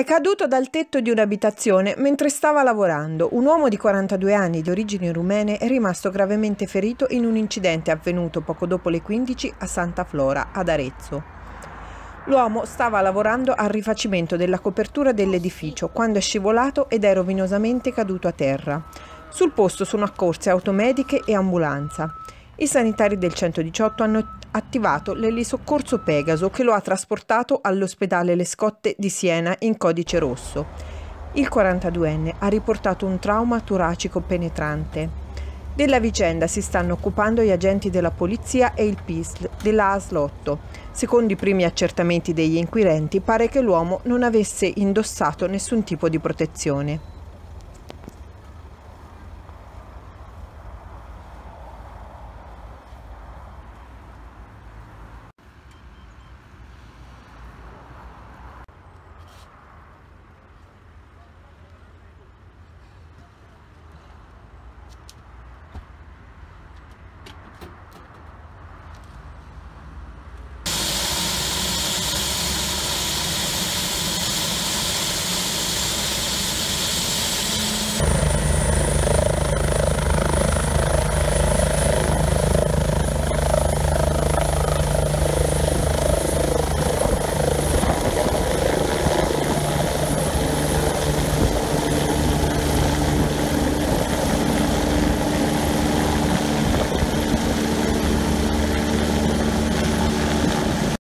È caduto dal tetto di un'abitazione mentre stava lavorando. Un uomo di 42 anni di origini rumene è rimasto gravemente ferito in un incidente avvenuto poco dopo le 15 a Santa Flora, ad Arezzo. L'uomo stava lavorando al rifacimento della copertura dell'edificio quando è scivolato ed è rovinosamente caduto a terra. Sul posto sono accorse automediche e ambulanza. I sanitari del 118 hanno attivato l'elisoccorso Pegaso che lo ha trasportato all'ospedale Le Scotte di Siena in codice rosso. Il 42enne ha riportato un trauma toracico penetrante. Della vicenda si stanno occupando gli agenti della polizia e il PISL della ASL 8. Secondo i primi accertamenti degli inquirenti pare che l'uomo non avesse indossato nessun tipo di protezione.